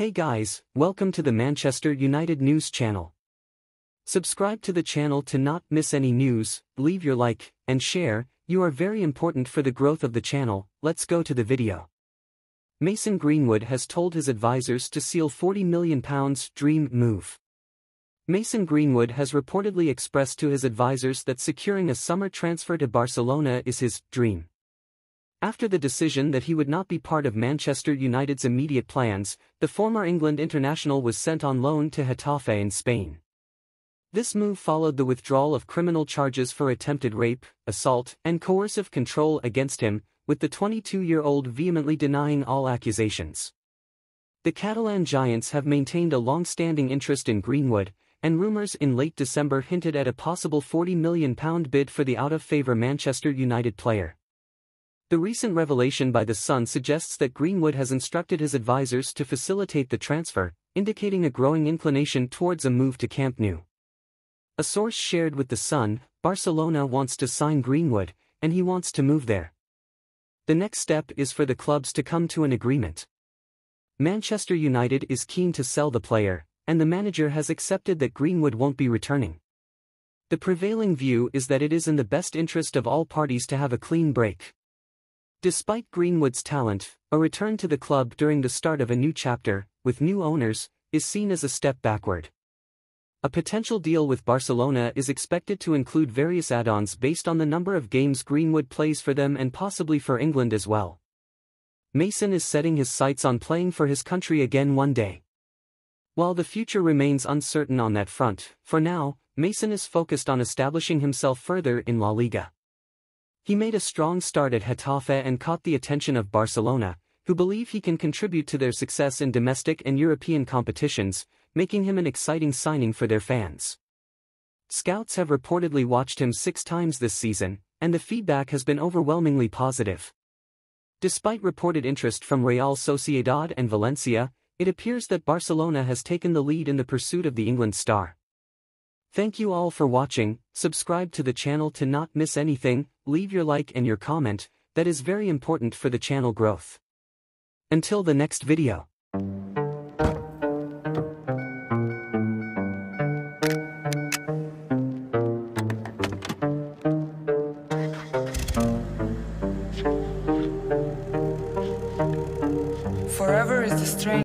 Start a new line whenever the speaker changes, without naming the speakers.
Hey guys, welcome to the Manchester United News channel. Subscribe to the channel to not miss any news, leave your like, and share, you are very important for the growth of the channel, let's go to the video. Mason Greenwood has told his advisors to seal £40 million dream move. Mason Greenwood has reportedly expressed to his advisors that securing a summer transfer to Barcelona is his dream. After the decision that he would not be part of Manchester United's immediate plans, the former England international was sent on loan to Getafe in Spain. This move followed the withdrawal of criminal charges for attempted rape, assault, and coercive control against him, with the 22-year-old vehemently denying all accusations. The Catalan Giants have maintained a long-standing interest in Greenwood, and rumours in late December hinted at a possible £40 million bid for the out-of-favour Manchester United player. The recent revelation by The Sun suggests that Greenwood has instructed his advisors to facilitate the transfer, indicating a growing inclination towards a move to Camp Nou. A source shared with The Sun, Barcelona wants to sign Greenwood, and he wants to move there. The next step is for the clubs to come to an agreement. Manchester United is keen to sell the player, and the manager has accepted that Greenwood won't be returning. The prevailing view is that it is in the best interest of all parties to have a clean break. Despite Greenwood's talent, a return to the club during the start of a new chapter, with new owners, is seen as a step backward. A potential deal with Barcelona is expected to include various add-ons based on the number of games Greenwood plays for them and possibly for England as well. Mason is setting his sights on playing for his country again one day. While the future remains uncertain on that front, for now, Mason is focused on establishing himself further in La Liga. He made a strong start at Getafe and caught the attention of Barcelona, who believe he can contribute to their success in domestic and European competitions, making him an exciting signing for their fans. Scouts have reportedly watched him six times this season, and the feedback has been overwhelmingly positive. Despite reported interest from Real Sociedad and Valencia, it appears that Barcelona has taken the lead in the pursuit of the England star. Thank you all for watching, subscribe to the channel to not miss anything, leave your like and your comment, that is very important for the channel growth. Until the next video.